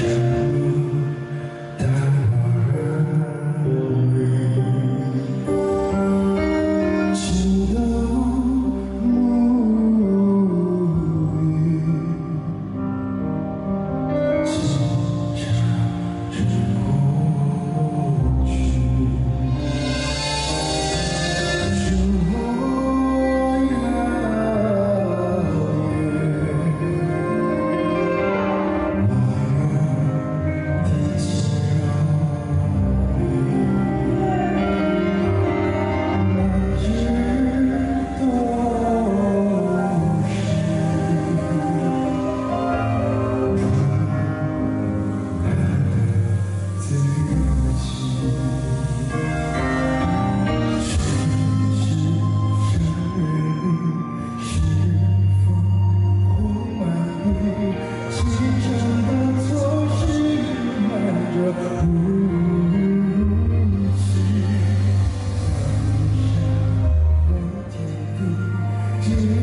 you. you.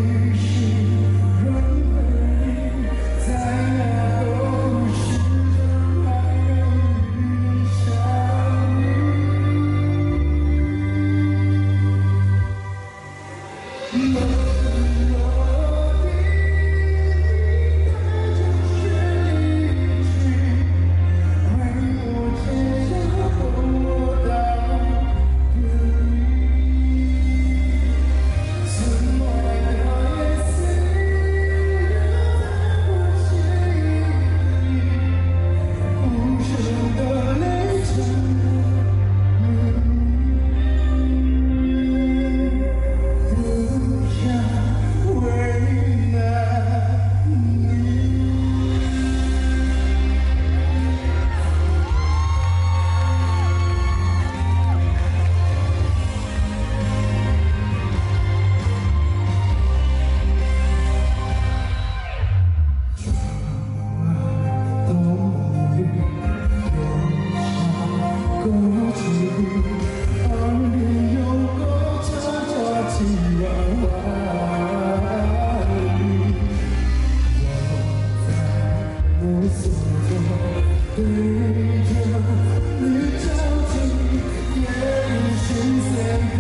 不知地当你又喝着酒寂寞画皮我再无所着你走进夜里数三颗